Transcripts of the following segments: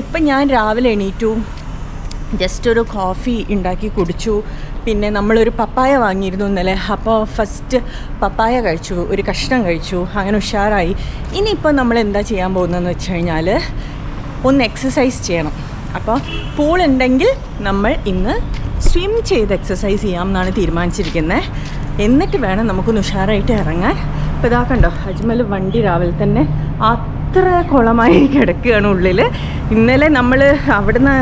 ഇപ്പം ഞാൻ രാവിലെ എണീറ്റു. ജസ്റ്റ് ഒരു കോഫി ഉണ്ടാക്കി കുടിച്ചു. പിന്നെ നമ്മളൊരു പപ്പായ വാങ്ങിയിരുന്നു ഇന്നലെ. അപ്പോൾ ഫസ്റ്റ് പപ്പായ കഴിച്ചു ഒരു കഷ്ണം കഴിച്ചു. അങ്ങനെ ഉഷാറായി. ഇനിയിപ്പോൾ നമ്മൾ എന്താ ചെയ്യാൻ പോകുന്നതെന്ന് വെച്ച് കഴിഞ്ഞാൽ ഒന്ന് എക്സസൈസ് ചെയ്യണം. അപ്പോൾ പൂൾ ഉണ്ടെങ്കിൽ നമ്മൾ ഇന്ന് സ്വിം ചെയ്ത് എക്സസൈസ് ചെയ്യാം എന്നാണ് തീരുമാനിച്ചിരിക്കുന്നത് എന്നിട്ട് വേണം നമുക്കൊന്ന് ഉഷാറായിട്ട് ഇറങ്ങാൻ. ഇപ്പോൾ ഇതാക്കണ്ടോ കണ്ടോ അജ്മൽ വണ്ടി രാവിലെ തന്നെ അത്ര കുളമായി കിടക്കുകയാണ് ഉള്ളിൽ ഇന്നലെ നമ്മൾ അവിടുന്ന്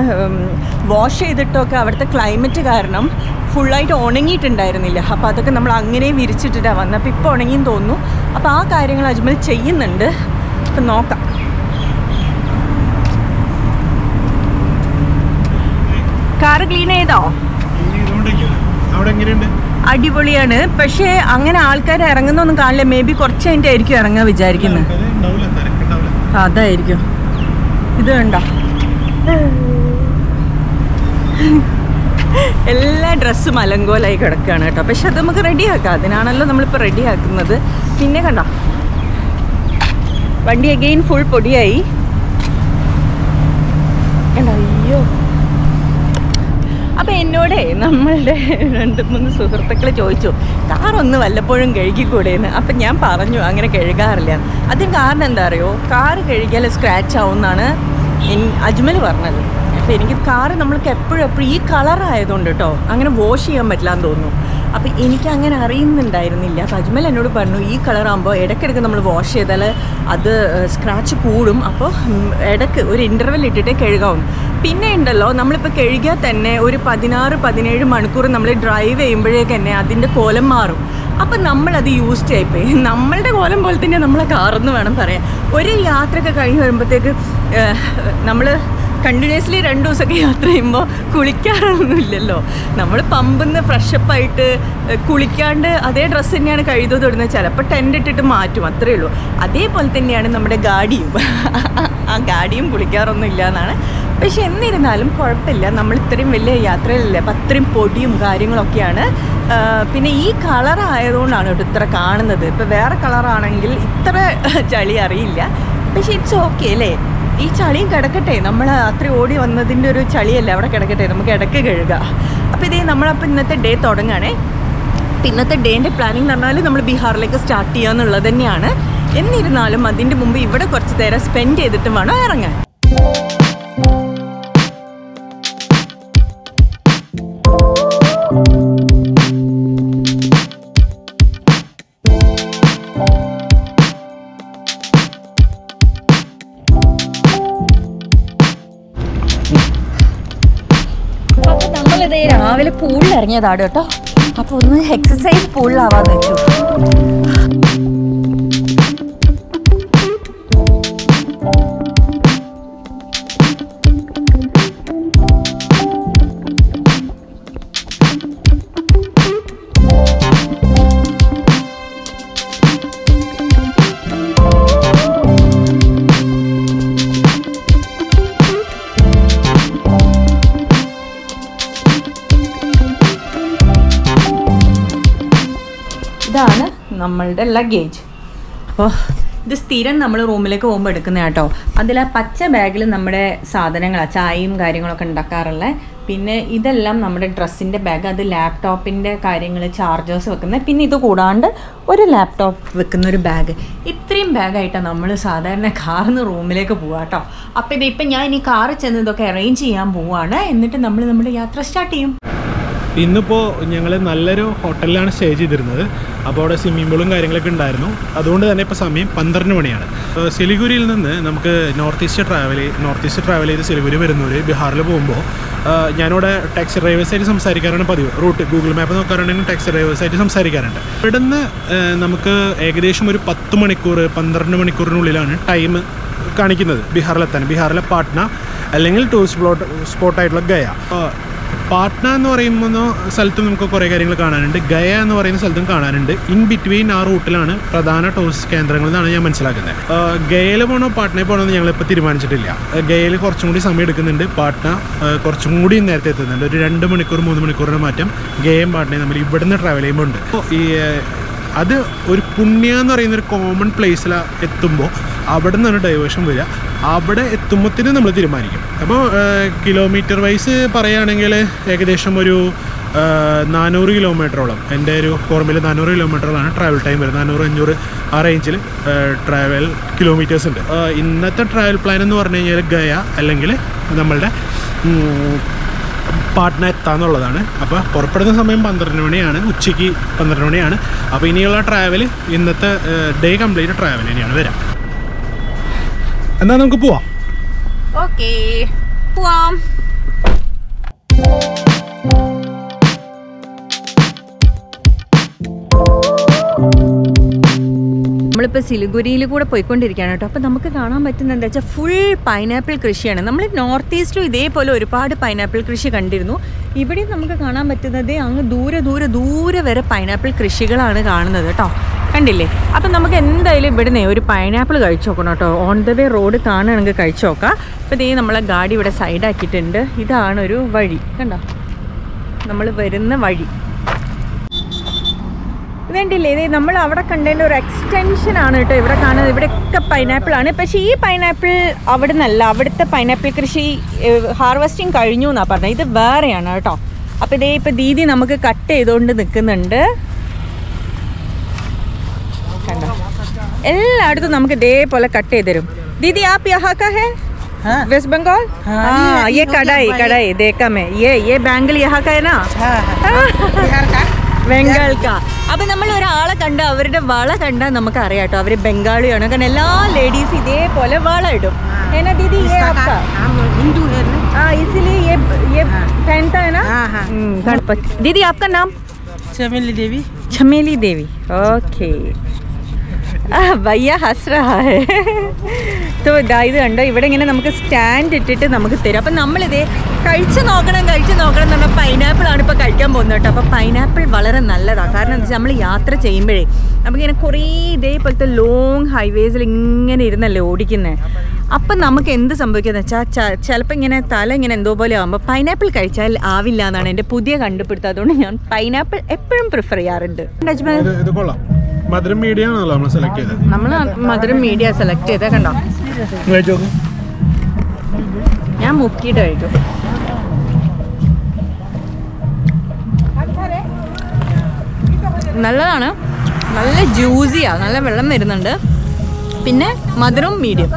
വാഷ് ചെയ്തിട്ടൊക്കെ അവിടുത്തെ ക്ലൈമറ്റ് കാരണം ഫുള്ളായിട്ട് ഉണങ്ങിയിട്ടുണ്ടായിരുന്നില്ല. അപ്പോൾ അതൊക്കെ നമ്മൾ അങ്ങനെ വിരിച്ചിട്ടിട്ടാണ് വന്നത് അപ്പോൾ ഇപ്പോൾ ഉണങ്ങിയെന്ന് തോന്നുന്നു. അപ്പോൾ ആ കാര്യങ്ങൾ അജ്മൽ ചെയ്യുന്നുണ്ട്. അപ്പം നോക്കാം. കാറ് ക്ലീൻ ചെയ്തോ? അടിപൊളിയാണ്. പക്ഷേ അങ്ങനെ ആൾക്കാർ ഇറങ്ങുന്നൊന്നും കാണില്ല. മേ ബി കുറച്ച് കഴിഞ്ഞിട്ടായിരിക്കും ഇറങ്ങാൻ വിചാരിക്കുന്നത് അതായിരിക്കും. ഇത് വേണ്ട എല്ലാ ഡ്രസ്സും അലങ്കോലായി കിടക്കുകയാണ് കേട്ടോ. പക്ഷെ അത് നമുക്ക് റെഡിയാക്കാം. അതിനാണല്ലോ നമ്മളിപ്പോൾ റെഡിയാക്കുന്നത്. പിന്നെ കണ്ട? വണ്ടി അഗെയിൻ ഫുൾ പൊടിയായി. അയ്യോ. അപ്പം എന്നോട് നമ്മളുടെ രണ്ട് മൂന്ന് സുഹൃത്തുക്കൾ ചോദിച്ചു കാറൊന്ന് വല്ലപ്പോഴും കഴുകിക്കൂടെയെന്ന് അപ്പം ഞാൻ പറഞ്ഞു അങ്ങനെ കഴുകാറില്ല. അതിന് കാരണം എന്താ അറിയോ? കാറ് കഴുകിയാൽ സ്ക്രാച്ച് ആവും എന്നാണ് അജ്മൽ പറഞ്ഞത്. അപ്പോൾ എനിക്ക് കാറ് നമ്മൾക്ക് എപ്പോഴും എപ്പോഴും ഈ കളറായതുകൊണ്ട് കേട്ടോ അങ്ങനെ വാഷ് ചെയ്യാൻ പറ്റില്ല എന്ന് തോന്നുന്നു. അപ്പോൾ എനിക്ക് അങ്ങനെ അറിയുന്നുണ്ടായിരുന്നില്ല. അപ്പോൾ അജ്മൽ എന്നോട് പറഞ്ഞു ഈ കളറാകുമ്പോൾ ഇടയ്ക്കിടയ്ക്ക് നമ്മൾ വാഷ് ചെയ്താൽ അത് സ്ക്രാച്ച് കൂടും. അപ്പോൾ ഇടയ്ക്ക് ഒരു ഇന്റർവെൽ ഇട്ടിട്ടേ കഴുകാവും. പിന്നെ ഉണ്ടല്ലോ നമ്മളിപ്പോൾ കഴുകിയാൽ തന്നെ ഒരു പതിനാറ് പതിനേഴ് മണിക്കൂർ നമ്മൾ ഡ്രൈവ് ചെയ്യുമ്പോഴേക്ക് തന്നെ അതിന്റെ കോലം മാറും. അപ്പം നമ്മളത് യൂസ്ഡ് ആയിപ്പോയി നമ്മളുടെ കോലം പോലെ തന്നെ നമ്മളെ കാറെന്ന് വേണം പറയാം ഒരു യാത്രയൊക്കെ കഴിഞ്ഞ് വരുമ്പോഴത്തേക്ക് നമ്മൾ കണ്ടിന്യൂസ്ലി രണ്ട് ദിവസമൊക്കെ യാത്ര ചെയ്യുമ്പോൾ കുളിക്കാറൊന്നുമില്ലല്ലോ. നമ്മൾ പമ്പിന്ന് ഫ്രഷപ്പായിട്ട് കുളിക്കാണ്ട് അതേ ഡ്രസ്സ് തന്നെയാണ് കഴുതോ തൊടുന്നത്. ചിലപ്പോൾ ടെന്റ് ഇട്ടിട്ട് മാറ്റും അത്രയേ ഉള്ളൂ. അതേപോലെ തന്നെയാണ് നമ്മുടെ ഗാഡിയും. ആ ഗാഡിയും കുളിക്കാറൊന്നും ഇല്ല എന്നാണ് പക്ഷെ എന്നിരുന്നാലും കുഴപ്പമില്ല. നമ്മൾ ഇത്രയും വലിയ യാത്രയിലല്ലേ അപ്പം അത്രയും പൊടിയും കാര്യങ്ങളൊക്കെയാണ്. പിന്നെ ഈ കളർ ആയതുകൊണ്ടാണ് കേട്ടോ ഇത്ര കാണുന്നത്. ഇപ്പോൾ വേറെ കളറാണെങ്കിൽ ഇത്ര ചളി അറിയില്ല. പക്ഷെ ഇറ്റ്സ് ഓക്കെ അല്ലേ? ഈ ചളിയും കിടക്കട്ടെ. നമ്മൾ അത്ര ഓടി വന്നതിന്റെ ഒരു ചളിയല്ലേ അവിടെ കിടക്കട്ടെ. നമുക്ക് ഇടയ്ക്ക് കഴുകുക അപ്പോൾ ഇതേ നമ്മളപ്പോൾ ഇന്നത്തെ ഡേ തുടങ്ങുകയാണേ. ഇന്നത്തെ ഡേന്റെ പ്ലാനിങ് എന്ന് പറഞ്ഞാൽ നമ്മൾ ബീഹാറിലേക്ക് സ്റ്റാർട്ട് ചെയ്യുക എന്നുള്ളത് തന്നെയാണ്. എന്നിരുന്നാലും അതിന്റെ മുമ്പ് ഇവിടെ കുറച്ച് നേരം സ്പെൻഡ് ചെയ്തിട്ട് വേണം ഇറങ്ങാൻ. ഇറങ്ങിയതാണ് കേട്ടോ. അപ്പൊ ഒന്ന് എക്സസൈസ് പൂളിലാവാന്ന് വെച്ചു. ലഗേജ് അപ്പോൾ ഇത് സ്ഥിരം നമ്മൾ റൂമിലേക്ക് പോകുമ്പോൾ എടുക്കുന്ന കേട്ടോ. അതിൽ ആ പച്ച ബാഗിൽ നമ്മുടെ സാധനങ്ങളാണ് ചായയും കാര്യങ്ങളൊക്കെ ഉണ്ടാക്കാറുള്ളത് പിന്നെ ഇതെല്ലാം നമ്മുടെ ഡ്രസ്സിന്റെ ബാഗ് അത് ലാപ്ടോപ്പിന്റെ കാര്യങ്ങൾ ചാർജേഴ്സ് വെക്കുന്നത് പിന്നെ ഇത് കൂടാണ്ട് ഒരു ലാപ്ടോപ്പ് വെക്കുന്ന ഒരു ബാഗ്. ഇത്രയും ബാഗായിട്ടാണ് നമ്മൾ സാധാരണ കാറിന്ന് റൂമിലേക്ക് പോവുക കേട്ടോ. അപ്പോൾ ഇതിപ്പം ഞാൻ ഇനി കാറിൽ ചെന്ന് ഇതൊക്കെ അറേഞ്ച് ചെയ്യാൻ പോവുകയാണ് എന്നിട്ട് നമ്മൾ നമ്മുടെ യാത്ര സ്റ്റാർട്ട് ചെയ്യും. ഇന്നിപ്പോൾ ഞങ്ങൾ നല്ലൊരു ഹോട്ടലിലാണ് സ്റ്റേ ചെയ്തിരുന്നത്. അപ്പോൾ അവിടെ സ്വിമ്മിംഗ് പൂളും കാര്യങ്ങളൊക്കെ ഉണ്ടായിരുന്നു. അതുകൊണ്ട് തന്നെ ഇപ്പോൾ സമയം പന്ത്രണ്ട് മണിയാണ്. സിലിഗുരിയിൽ നിന്ന് നമുക്ക് north east travel north east travel ചെയ്ത് സിലിഗുരി വരുന്നവർ ബീഹാറിൽ പോകുമ്പോൾ ഞാനിവിടെ ടാക്സി ഡ്രൈവേഴ്സായിട്ട് സംസാരിക്കാറാണ് പതിവ്. റൂട്ട് ഗൂഗിൾ മാപ്പ് നോക്കാറുണ്ടെങ്കിൽ ടാക്സി ഡ്രൈവേഴ്സായിട്ട് സംസാരിക്കാറുണ്ട്. ഇവിടുന്ന് നമുക്ക് ഏകദേശം ഒരു പത്ത് മണിക്കൂർ പന്ത്രണ്ട് മണിക്കൂറിനുള്ളിലാണ് ടൈം കാണിക്കുന്നത്. ബീഹാറിലെത്താൻ. ബീഹാറിലെ പാട്ന അല്ലെങ്കിൽ ടൂറിസ്റ്റ് സ്പോട്ട് സ്പോട്ടായിട്ടുള്ള ഗയ. പാട്ന എന്ന് പറയുന്ന സ്ഥലത്തും നമുക്ക് കുറേ കാര്യങ്ങൾ കാണാനുണ്ട്. ഗയ എന്ന് പറയുന്ന സ്ഥലത്തും കാണാനുണ്ട്. ഇൻ ബിറ്റ്വീൻ ആ റൂട്ടിലാണ് പ്രധാന ടൂറിസ്റ്റ് കേന്ദ്രങ്ങൾ എന്നാണ് ഞാൻ മനസ്സിലാക്കുന്നത്. ഗയയിൽ പോകണോ പാട്നയിൽ പോകണോ എന്ന് ഞങ്ങളിപ്പോൾ തീരുമാനിച്ചിട്ടില്ല. ഗയയിൽ കുറച്ചും കൂടി സമയം എടുക്കുന്നുണ്ട്. പാട്ന കുറച്ചും കൂടി നേരത്തെ എത്തുന്നുണ്ട്. ഒരു രണ്ട് മണിക്കൂർ മൂന്ന് മണിക്കൂറിന് മാറ്റം ഗയയും പാട്നയും നമ്മൾ ഇവിടുന്ന് ട്രാവൽ ചെയ്യുമ്പോൾ ഉണ്ട് ഈ അത് ഒരു പുണ്യ എന്ന് പറയുന്ന ഒരു കോമൺ പ്ലേസിൽ എത്തുമ്പോൾ അവിടെ നിന്നാണ് ഡൈവേഷൻ വരിക. അവിടെ എത്തുമ്പോഴത്തേനും നമ്മൾ തീരുമാനിക്കും. അപ്പോൾ കിലോമീറ്റർ വൈസ് പറയുകയാണെങ്കിൽ ഏകദേശം ഒരു നാനൂറ് കിലോമീറ്ററോളം എന്റെ ഒരു ഓർമ്മയിൽ നാനൂറ് കിലോമീറ്ററോളാണ് ട്രാവൽ ടൈം വരുന്നത്. നാനൂറ് അഞ്ഞൂറ് ആ റേഞ്ചിൽ ട്രാവൽ കിലോമീറ്റേഴ്സ് ഉണ്ട്. ഇന്നത്തെ ട്രാവൽ പ്ലാൻ എന്ന് പറഞ്ഞു കഴിഞ്ഞാൽ ഗയ അല്ലെങ്കിൽ നമ്മളുടെ പാട്ന എത്താന്നുള്ളതാണ് അപ്പോൾ പുറപ്പെടുന്ന സമയം പന്ത്രണ്ട് മണിയാണ് ഉച്ചയ്ക്ക് പന്ത്രണ്ട് മണിയാണ്. അപ്പോൾ ഇനിയുള്ള ട്രാവൽ ഇന്നത്തെ ഡേ കംപ്ലീറ്റ് ട്രാവൽ തന്നെയാണ്. വരാം. എന്നാൽ നമുക്ക് പോവാം. ഓക്കേ പോവാം. നമ്മളിപ്പോൾ സിലിഗുരിയിൽ കൂടെ പോയിക്കൊണ്ടിരിക്കുകയാണ് കേട്ടോ. അപ്പോൾ നമുക്ക് കാണാൻ പറ്റുന്നത് എന്താ വെച്ചാൽ ഫുൾ പൈനാപ്പിൾ കൃഷിയാണ്. നമ്മൾ നോർത്ത് ഈസ്റ്റിലും ഇതേപോലെ ഒരുപാട് പൈനാപ്പിൾ കൃഷി കണ്ടിരുന്നു. ഇവിടെ നമുക്ക് കാണാൻ പറ്റുന്നത് അങ്ങ് ദൂരെ ദൂരെ ദൂരെ വരെ പൈനാപ്പിൾ കൃഷികളാണ് കാണുന്നത് കേട്ടോ. കണ്ടില്ലേ? അപ്പം നമുക്ക് എന്തായാലും ഇവിടുന്ന് ഒരു പൈനാപ്പിൾ കഴിച്ചു നോക്കണം കേട്ടോ. ഓൺ ദ വേ റോഡ് കാണുകയാണെങ്കിൽ കഴിച്ചു നോക്കാം. അപ്പോൾ ഇതേ നമ്മളെ ഗാഡി ഇവിടെ സൈഡാക്കിയിട്ടുണ്ട് ഇതാണ് ഒരു വഴി. കണ്ടോ? നമ്മൾ വരുന്ന വഴി. ഇതുണ്ടല്ലേ ഇത് നമ്മൾ അവിടെ കണ്ടതിൻ്റെ ഒരു എക്സ്റ്റൻഷൻ ആണ് കേട്ടോ ഇവിടെ കാണുന്നത് ഇവിടെയൊക്കെ പൈനാപ്പിൾ ആണ് പക്ഷേ ഈ പൈനാപ്പിൾ അവിടെ നിന്നല്ല അവിടുത്തെ പൈനാപ്പിൾ കൃഷി ഹാർവെസ്റ്റിംഗ് കഴിഞ്ഞു എന്നാണ് പറഞ്ഞത് ഇത് വേറെയാണ് കേട്ടോ അപ്പോൾ ഇതേ ഇപ്പോൾ ദീദി നമുക്ക് കട്ട് ചെയ്തുകൊണ്ട് നിൽക്കുന്നുണ്ട് കണ്ടോ എല്ലായിടത്തും നമുക്ക് ഇതേപോലെ കട്ട് ചെയ്ത് തരും ദീദി ആപ്പ് യഹാ കാ ഹേ वेस्ट बंगाल हाँ ये कढ़ाई कढ़ाई देखा मैं ये ये बैंगल यहाँ का है ना ബംഗാൾ കാ അപ്പൊ നമ്മൾ ഒരാളെ കണ്ട അവരുടെ വള കണ്ടാൽ നമുക്ക് അറിയാം കേട്ടോ അവര് ബംഗാളിയാണ് കാരണം എല്ലാ ലേഡീസ് ഇതേപോലെ വള ഇടും ഏനാ ദീദി ये आपका हम हिंदू है ना हाँ इसीलिए ये ये पहनता है ना हाँ हाँ हम्म, गणपत दीदी आपका नाम चमेली देवी छमेली देवी ओके ഭയ്യ ഹസ് രഹാ ഹേ തോ ഇതാ ഇത് കണ്ടോ? ഇവിടെ ഇങ്ങനെ നമുക്ക് സ്റ്റാൻഡ് ഇട്ടിട്ട് നമുക്ക് തരും. അപ്പം നമ്മളിതേ കഴിച്ച് നോക്കണം കഴിച്ച് നോക്കണം എന്ന് പറഞ്ഞാൽ പൈനാപ്പിൾ ആണ് ഇപ്പോൾ കഴിക്കാൻ പോകുന്നത് കേട്ടോ. അപ്പോൾ പൈനാപ്പിൾ വളരെ നല്ലതാണ് കാരണം എന്താ വെച്ചാൽ നമ്മൾ യാത്ര ചെയ്യുമ്പോഴേ നമുക്കിങ്ങനെ കുറേ ഇതേപോലത്തെ ലോങ് ഹൈവേസിൽ ഇങ്ങനെ ഇരുന്നല്ലേ ഓടിക്കുന്നത് അപ്പം നമുക്ക് എന്ത് സംഭവിക്കുന്നത് വെച്ചാൽ ചിലപ്പോൾ ഇങ്ങനെ തല ഇങ്ങനെ എന്തോ പോലെ ആകുമ്പോൾ പൈനാപ്പിൾ കഴിച്ചാൽ ആവില്ല എന്നാണ് എന്റെ പുതിയ കണ്ടുപിടുത്തം. അതുകൊണ്ട് ഞാൻ പൈനാപ്പിൾ എപ്പോഴും പ്രിഫർ ചെയ്യാറുണ്ട്. മധുരം മീഡിയ ആണല്ലോ നമ്മൾ സെലക്ട് ചെയ്തത് നമ്മൾ മധുരം മീഡിയ സെലക്ട് ചെയ്തേ കണ്ടോ? ഞാൻ മുക്കിയിട്ട് കഴിക്കും. നല്ലതാണ്. നല്ല ജ്യൂസിയാ നല്ല വെള്ളം വരുന്നുണ്ട്. പിന്നെ മധുരം മീഡിയം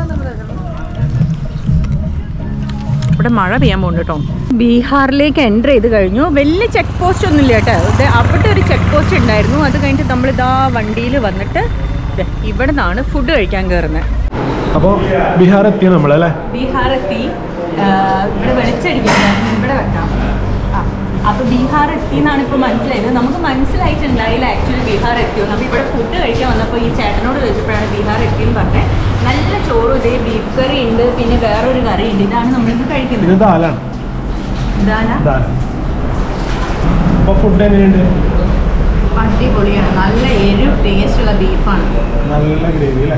ഇവിടെ മഴ പെയ്യാൻ പോകുന്നുണ്ട് കേട്ടോ. ബീഹാറിലേക്ക് എന്റർ ചെയ്ത് കഴിഞ്ഞു. വലിയ ചെക്ക് പോസ്റ്റ് ഒന്നും ഇല്ല കേട്ടോ. ഇത് അവിടെ ഒരു ചെക്ക് പോസ്റ്റ് ഉണ്ടായിരുന്നു. അത് കഴിഞ്ഞിട്ട് നമ്മൾ നമ്മളിതാ വണ്ടിയിൽ വന്നിട്ട് ഇവിടെ നിന്നാണ് ഫുഡ് കഴിക്കാൻ കയറുന്നത് അപ്പോൾ ബീഹാർ എത്തി നമ്മൾ നമ്മളല്ലേ ബീഹാർ എത്തി. ഇവിടെ വെളിച്ചടിക്കാൻ ഇവിടെ വെക്കാം. അപ്പൊ അപ്പോൾ ബീഹാർ എത്തി എന്നാണ് ഇപ്പോൾ മനസ്സിലായത്. നമുക്ക് മനസ്സിലായിട്ടുണ്ടായില്ല ആക്ച്വലി ബീഹാർ എത്തിയോ. അപ്പോൾ ഇവിടെ ഫുഡ് കഴിക്കാൻ വന്നപ്പോൾ ഈ ചേട്ടനോട് ചോദിച്ചപ്പോഴാണ് ബീഹാർ എത്തി എന്ന് പറഞ്ഞത് നല്ല ചോറും ഇതേ ബീഫ് കറി ഉണ്ട് പിന്നെ വേറൊരു കറി ഉണ്ട്. ഇതാണ് നമ്മളിന്ന് ഇത് കഴിക്കുന്നത് അപ്പോൾ ഫുഡ് എങ്ങനെയുണ്ട്? അടിപൊളിയാണ്. നല്ല ടേസ്റ്റുള്ള ബീഫാണ്. നല്ല ഗ്രേവി അല്ലേ?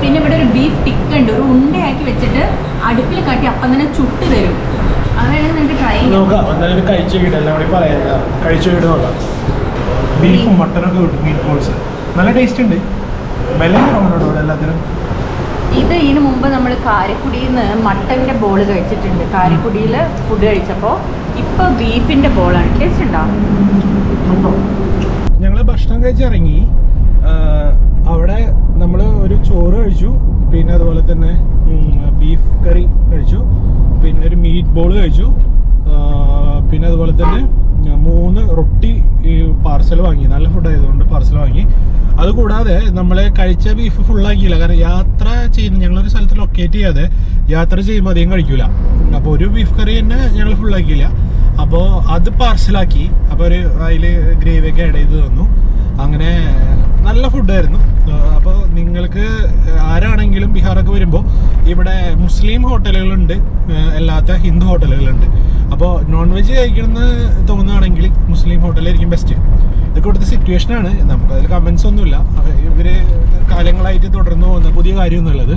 പിന്നെ ഇവിടെ ഒരു ബീഫ് ടിക്ക ഉണ്ട്. ഒരു ഉണ്ടയാക്കി വെച്ചിട്ട് അടുപ്പിൽ കാട്ടി അപ്പം തന്നെ ചുട്ട് തരും. അതായത് നിങ്ങൾക്ക് ട്രൈ നോക്കാം. എന്തായാലും കഴിച്ചു കഴിച്ചു കിട്ടും നോക്കാം. ബീഫും മട്ടനൊക്കെ കിട്ടും മീറ്റ് ബോൾസ് നല്ല ടേസ്റ്റ് ഉണ്ട്. വില കുറവാണ് എല്ലാത്തിനും? ഇത് ഇതിനു മുമ്പ് നമ്മൾ കാരക്കുടിയിൽ നിന്ന് മട്ടന്റെ ബോൾ കഴിച്ചിട്ടുണ്ട്. കാരക്കുടിയിൽ ഫുഡ് കഴിച്ചപ്പോൾ ഇപ്പൊ ബീഫിന്റെ ബോളാണ് ടേസ്റ്റ് ഉണ്ടോ? ഞങ്ങൾ ഭക്ഷണം കഴിച്ചിറങ്ങി. അവിടെ നമ്മൾ ഒരു ചോറ് കഴിച്ചു. പിന്നെ അതുപോലെ തന്നെ ബീഫ് കറി കഴിച്ചു. പിന്നെ ഒരു മീറ്റ് ബോൾ കഴിച്ചു. പിന്നെ അതുപോലെ തന്നെ മൂന്ന് റൊട്ടി പാർസൽ വാങ്ങി. നല്ല ഫുഡ് ആയതുകൊണ്ട് പാർസൽ വാങ്ങി. അതുകൂടാതെ നമ്മളെ കഴിച്ച ബീഫ് ഫുള്ളാക്കിയില്ല കാരണം യാത്ര ചെയ്യുന്ന ഞങ്ങളൊരു സ്ഥലത്ത് ലൊക്കേറ്റ് ചെയ്യാതെ യാത്ര ചെയ്യുമ്പോൾ അധികം കഴിക്കൂല. അപ്പോൾ ഒരു ബീഫ് കറി തന്നെ ഞങ്ങൾ ഫുള്ളാക്കിയില്ല അപ്പോൾ അത് പാർസലാക്കി അപ്പോൾ ഒരു അതിൽ ഗ്രേവിയൊക്കെ ആഡ് ചെയ്ത് തന്നു. അങ്ങനെ നല്ല ഫുഡായിരുന്നു അപ്പോൾ നിങ്ങൾക്ക് ആരാണെങ്കിലും ബീഹാറൊക്കെ വരുമ്പോൾ ഇവിടെ മുസ്ലിം ഹോട്ടലുകളുണ്ട്. അല്ലാത്ത ഹിന്ദു ഹോട്ടലുകളുണ്ട്. അപ്പോൾ നോൺ വെജ് കഴിക്കണമെന്ന് തോന്നുകയാണെങ്കിൽ മുസ്ലിം ഹോട്ടലായിരിക്കും ബെസ്റ്റ് ഇതൊക്കെ സിറ്റുവേഷനാണ് നമുക്ക് അതിൽ കമൻസ് ഒന്നുമില്ല. ഇവർ കാലങ്ങളായിട്ട് തുടർന്നു പോകുന്ന പുതിയ കാര്യം എന്നുള്ളത്.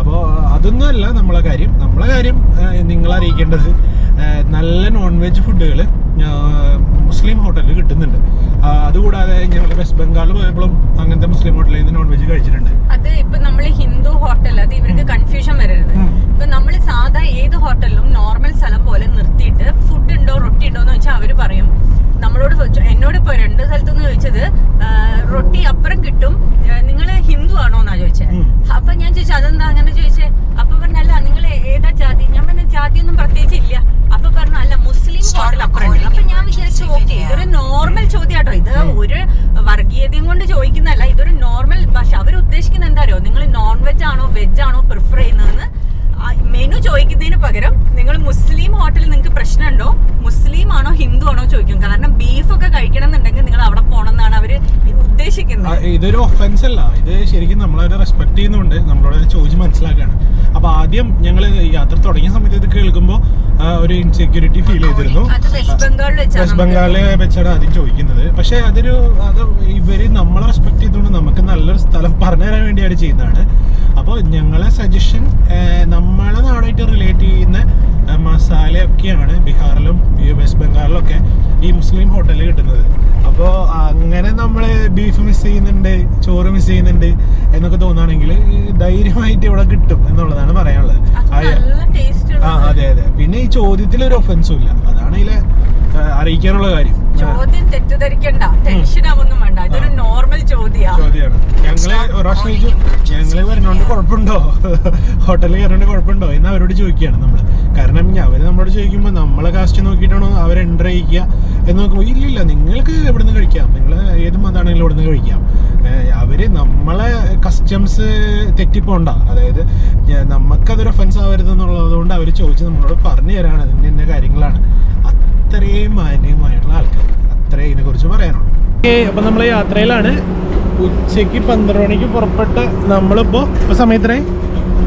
അപ്പോൾ അതൊന്നുമല്ല നമ്മളെ കാര്യം. നമ്മളെ കാര്യം നിങ്ങളറിയിക്കേണ്ടത് നല്ല നോൺ വെജ് ഫുഡുകൾ മുസ്ലിം ഹോട്ടലിൽ കിട്ടുന്നുണ്ട്. അതുകൂടാതെ ഞങ്ങൾ വെസ്റ്റ് ബംഗാളിൽ പോയപ്പോഴും അങ്ങനത്തെ മുസ്ലിം ഹോട്ടലിൽ നിന്ന് നോൺ വെജ് കഴിച്ചിട്ടുണ്ട്. അത് ഇപ്പൊ നമ്മൾ ഹിന്ദു ഹോട്ടൽ അത് ഇവർക്ക് കൺഫ്യൂഷൻ വരരുത്. ഇപ്പൊ നമ്മൾ സാധാ ഏത് ഹോട്ടലിലും നോർമൽ സ്ഥലം പോലെ നിർത്തിയിട്ട് ഫുഡ് ഉണ്ടോ റൊട്ടി ഉണ്ടോ എന്ന് വെച്ചാൽ അവർ പറയും. നമ്മളോട് ചോദിച്ചു എന്നോട് ഇപ്പൊ രണ്ട് സ്ഥലത്തുനിന്ന് ചോദിച്ചത് റൊട്ടി അപ്പുറം കിട്ടും നിങ്ങൾ ഹിന്ദു ആണോ എന്നാ ചോദിച്ചത് അപ്പൊ ഞാൻ ചോദിച്ചത് അതെന്താ അങ്ങനെ ചോദിച്ചേ? ഒരു വർഗീയതയും കൊണ്ട് ചോദിക്കുന്നതല്ല ഇതൊരു നോർമൽ ഭാഷ അവർ ഉദ്ദേശിക്കുന്നത് എന്താ അറിയോ? നിങ്ങൾ നോൺ വെജ് ആണോ വെജ് ആണോ പ്രിഫർ ചെയ്യുന്നതെന്ന് മെനു ചോദിക്കുന്നതിന് പകരം നിങ്ങൾ മുസ്ലിം ഹോട്ടലിൽ നിങ്ങൾക്ക് പ്രശ്നമുണ്ടോ? മുസ്ലിം ആണോ ഹിന്ദു ആണോ ചോദിക്കും. കാരണം ബീഫ് ഒക്കെ കഴിക്കണം എന്നുണ്ടെങ്കിൽ നിങ്ങൾ അവിടെ പോകണം എന്നാണ് അവർ ഉദ്ദേശിക്കുന്നത്. ഇതൊരു ഒഫൻസ് അല്ല. ഇത് ശരിക്കും നമ്മളവരെ റെസ്പെക്ട് ചെയ്യുന്നുണ്ട്. നമ്മളോട് ചോദിച്ച് മനസ്സിലാക്കുകയാണ്. അപ്പൊ ആദ്യം ഞങ്ങൾ യാത്ര തുടങ്ങിയ സമയത്ത് ഇത് കേൾക്കുമ്പോൾ ഒരു ഇൻസെക്യൂരിറ്റി ഫീൽ ചെയ്തിരുന്നു. വെസ്റ്റ് ബംഗാളിൽ വെച്ചാണ് വെസ്റ്റ് ബംഗാളിലെ വെച്ചാണ് ആദ്യം ചോദിക്കുന്നത്. പക്ഷെ അതൊരു അത് ഇവർ നമ്മളെ റെസ്പെക്ട് ചെയ്തുകൊണ്ട് നമുക്ക് നല്ലൊരു സ്ഥലം പറഞ്ഞു തരാൻ വേണ്ടിയാണ് ചെയ്യുന്നതാണ്. അപ്പോൾ ഞങ്ങളെ സജഷൻ നമ്മളെ നാടായിട്ട് റിലേറ്റ് ചെയ്യുന്ന മസാലയൊക്കെയാണ് ബീഹാറിലും വെസ്റ്റ് ബംഗാളിലൊക്കെ ഈ മുസ്ലിം ഹോട്ടലിൽ കിട്ടുന്നത്. അപ്പോൾ അങ്ങനെ നമ്മൾ ബീഫ് മിസ് ചെയ്യുന്നുണ്ട് ചോറ് മിസ് ചെയ്യുന്നുണ്ട് എന്നൊക്കെ തോന്നുകയാണെങ്കിൽ ധൈര്യമായിട്ട് ഇവിടെ കിട്ടും എന്നുള്ളതാണ് പറയാനുള്ളത്. ആ, അതെ അതെ. പിന്നെ ഈ ചോദ്യത്തിൽ ഒരു ഒഫൻസും ഇല്ല. അതാണ് ഇതിലെ അറിയിക്കാനുള്ള കാര്യം. ചോദ്യം തെറ്റിദ്ധരിക്കണ്ട. ടെൻഷൻ ആവൊന്നും വേണ്ട. ഇതൊരു നോർമൽ ചോദ്യാ. ചോദ്യമാണ് ഞങ്ങളെ പ്രാവശ്യം ചോദിച്ചു ഞങ്ങൾ വരണോണ്ട് കുഴപ്പമുണ്ടോ? ഹോട്ടലിൽ കയറണോണ്ട് കുഴപ്പമുണ്ടോ? എന്ന് അവരോട് ചോദിക്കുകയാണ് നമ്മൾ കാരണം അവർ നമ്മളോട് ചോദിക്കുമ്പോൾ നമ്മളെ കാസ്റ്റ് നോക്കിയിട്ടാണോ അവർ എന്റർ ചെയ്യിക്കുക എന്ന് നോക്കുമ്പോൾ ഇല്ലില്ല നിങ്ങൾക്ക് എവിടെ നിന്ന് കഴിക്കാം. നിങ്ങൾ ഏത് മതാണെങ്കിലും ഇവിടുന്ന് കഴിക്കാം. ഏഹ് അവർ നമ്മളെ കസ്റ്റംസ് തെറ്റിപ്പോണ്ട. അതായത് നമുക്കതൊരു ഒഫൻസ് ആവരുത് എന്നുള്ളത് കൊണ്ട് അവർ ചോദിച്ച് നമ്മളോട് പറഞ്ഞു തരാണ്. അതിന്റെ കാര്യങ്ങളാണ്. അത്രയും മാന്യമായിട്ടുള്ള ആൾക്കാർ. അത്രേ ഇതിനെ കുറിച്ച് പറയാനുള്ളൂ. അപ്പൊ നമ്മൾ യാത്രയിലാണ്. ഉച്ചയ്ക്ക് പന്ത്രണ്ട് മണിക്ക് പുറപ്പെട്ട് നമ്മളിപ്പോ ഇപ്പൊ സമയത്തിനെ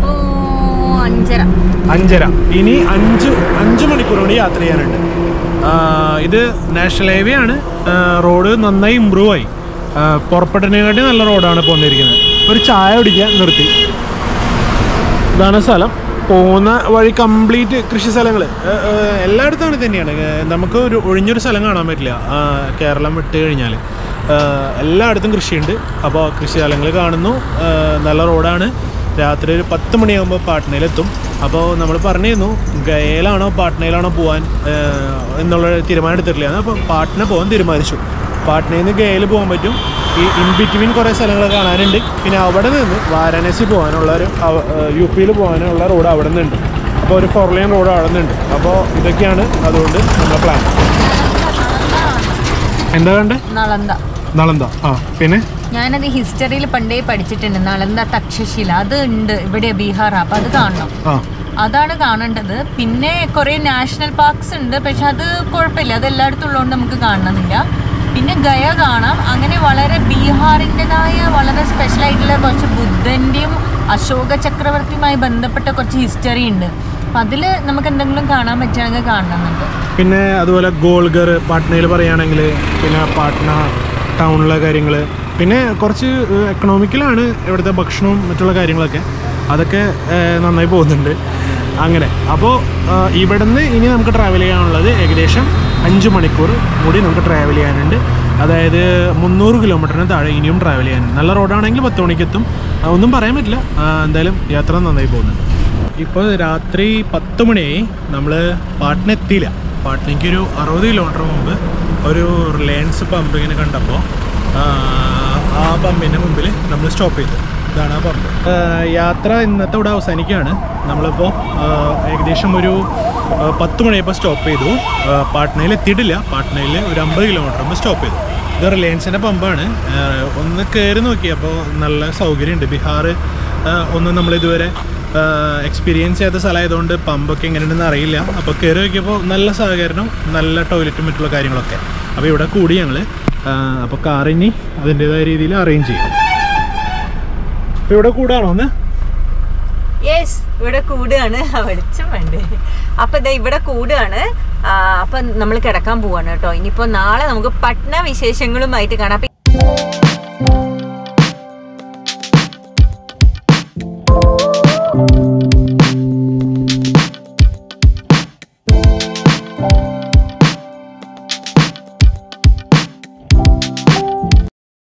ഓ അഞ്ചര. അഞ്ചര. ഇനി അഞ്ച് അഞ്ച് മണിക്കൂറോട് കൂടി യാത്ര ചെയ്യാനുണ്ട്. ഇത് നാഷണൽ ഹൈവേ ആണ്. റോഡ് നന്നായി ഇമ്പ്രൂവ് ആയി. പുറപ്പെട്ടതിനെക്കാട്ടി നല്ല റോഡാണ് പോന്നിരിക്കുന്നത്. ഒരു ചായ കുടിക്കാൻ നിർത്തി. ഇതാണ് സ്ഥലം. പോകുന്ന വഴി കംപ്ലീറ്റ് കൃഷി സ്ഥലങ്ങൾ എല്ലായിടത്തും അങ്ങനെ തന്നെയാണ്. നമുക്ക് ഒരു ഒഴിഞ്ഞൊരു സ്ഥലം കാണാൻ പറ്റില്ല. കേരളം വിട്ട് കഴിഞ്ഞാൽ എല്ലായിടത്തും കൃഷിയുണ്ട്. അപ്പോൾ കൃഷി സ്ഥലങ്ങൾ കാണുന്നു. നല്ല റോഡാണ്. രാത്രി ഒരു പത്ത് മണിയാകുമ്പോൾ പാട്നയിലെത്തും. അപ്പോൾ നമ്മൾ പറഞ്ഞിരുന്നു ഗയയിലാണോ പാട്നയിലാണോ പോകാൻ എന്നുള്ള തീരുമാനം എടുത്തിട്ടില്ല. അപ്പോൾ പാട്ന പോകാൻ തീരുമാനിച്ചു. പാട്നയിൽ നിന്ന് ഗയയിൽ പോകാൻ പറ്റും. ഈ ഇൻ ബിറ്റ്വീൻ കുറേ സ്ഥലങ്ങൾ കാണാനുണ്ട്. പിന്നെ അവിടെ നിന്ന് വാരാണസി പോകാനുള്ള ഒരു യു പിയിൽ പോകാനുള്ള റോഡ് അവിടെ നിന്നുണ്ട്. അപ്പോൾ ഒരു ഫോർ ലൈൻ റോഡ് അവിടെ നിന്നുണ്ട്. അപ്പോൾ ഇതൊക്കെയാണ് അതുകൊണ്ട് നമ്മുടെ പ്ലാൻ എന്താ വേണ്ടത് നളന്ത നളന്ത ആ പിന്നെ? ഞാനത് ഹിസ്റ്ററിയിൽ പണ്ടേ പഠിച്ചിട്ടുണ്ട്. നളന്ത തക്ഷശില. അത് ഉണ്ട് ഇവിടെ ബീഹാർ. അപ്പൊ അത് കാണണം. അതാണ് കാണേണ്ടത്. പിന്നെ കുറേ നാഷണൽ പാർക്സ് ഉണ്ട്. പക്ഷെ അത് കുഴപ്പമില്ല. അത് എല്ലായിടത്തും ഉള്ളതുകൊണ്ട് നമുക്ക് കാണണമെന്നില്ല. പിന്നെ ഗയ കാണാം. അങ്ങനെ വളരെ ബീഹാറിന്റെതായ വളരെ സ്പെഷ്യൽ ആയിട്ടുള്ള കുറച്ച് ബുദ്ധന്റെയും അശോക ചക്രവർത്തിയുമായി ബന്ധപ്പെട്ട കുറച്ച് ഹിസ്റ്ററി ഉണ്ട്. അപ്പം അതിൽ നമുക്ക് എന്തെങ്കിലും കാണാൻ പറ്റുകയാണെങ്കിൽ കാണണമെന്നുണ്ട് പിന്നെ അതുപോലെ ഗോൾഗർ പാട്നയിൽ പറയുകയാണെങ്കിൽ പിന്നെ പാട്ന ടൗണിലെ കാര്യങ്ങൾ പിന്നെ കുറച്ച് എക്കണോമിക്കലാണ് ഇവിടുത്തെ ഭക്ഷണവും മറ്റുള്ള കാര്യങ്ങളൊക്കെ. അതൊക്കെ നന്നായി പോകുന്നുണ്ട്. അങ്ങനെ. അപ്പോൾ ഇവിടുന്ന് ഇനി നമുക്ക് ട്രാവൽ ചെയ്യാനുള്ളത് ഏകദേശം അഞ്ച് മണിക്കൂർ കൂടി നമുക്ക് ട്രാവൽ ചെയ്യാനുണ്ട്. അതായത് മുന്നൂറ് കിലോമീറ്ററിന് താഴെ ഇനിയും ട്രാവൽ ചെയ്യാനുണ്ട്. നല്ല റോഡാണെങ്കിൽ പത്ത് മണിക്ക് എത്തും ആ, ഒന്നും പറയാൻ പറ്റില്ല. എന്തായാലും യാത്ര നന്നായി പോകുന്നുണ്ട്. ഇപ്പോൾ രാത്രി പത്ത് മണിയായി. നമ്മൾ പാട്ടിന് എത്തിയില്ല പാട്നയ്ക്ക് ഒരു അറുപത് കിലോമീറ്റർ മുമ്പ് ഒരു റിലയൻസ് പമ്പ് ഇങ്ങനെ കണ്ടപ്പോൾ ആ പമ്പിന്റെ മുമ്പിൽ നമ്മൾ സ്റ്റോപ്പ് ചെയ്തു. ഇതാണ് ആ യാത്ര ഇന്നത്തെ ഇവിടെ അവസാനിക്കുകയാണ്. നമ്മളിപ്പോൾ ഏകദേശം ഒരു പത്ത് മണിയപ്പോൾ സ്റ്റോപ്പ് ചെയ്തു. പാട്നയിൽ എത്തിയിട്ടില്ല. പാട്നയിൽ ഒരു അമ്പത് കിലോമീറ്റർ മുമ്പ് സ്റ്റോപ്പ് ചെയ്തു. ഇത് റിലയൻസിന്റെ പമ്പാണ് ഒന്ന് കയറി നോക്കിയപ്പോൾ നല്ല സൗകര്യമുണ്ട്. ബീഹാർ ഒന്ന് നമ്മളിതുവരെ എക്സ്പീരിയൻസ് ചെയ്ത സ്ഥലമായതുകൊണ്ട് പമ്പൊക്കെ എങ്ങനെയുണ്ടെന്ന് അറിയില്ല. അപ്പോൾ കയറി നോക്കിയപ്പോൾ നല്ല സഹകരണം നല്ല ടോയ്ലറ്റും മറ്റുള്ള കാര്യങ്ങളൊക്കെ. അപ്പോൾ ഇവിടെ കൂടി ഞങ്ങൾ അപ്പോൾ കാറിനി അതിന്റേതായ രീതിയിൽ അറേഞ്ച് ചെയ്യും. ഇവിടെ കൂടാണോ ഒന്ന്? യെസ് ഇവിടെ കൂടുകയാണ് വെളിച്ചം വേണ്ടേ. അപ്പൊ ഇതാ ഇവിടെ കൂടുകയാണ് അപ്പൊ നമ്മൾ കിടക്കാൻ പോവാണ് കേട്ടോ. ഇനിയിപ്പോ നാളെ നമുക്ക് പട്ന വിശേഷങ്ങളുമായിട്ട് കാണാം.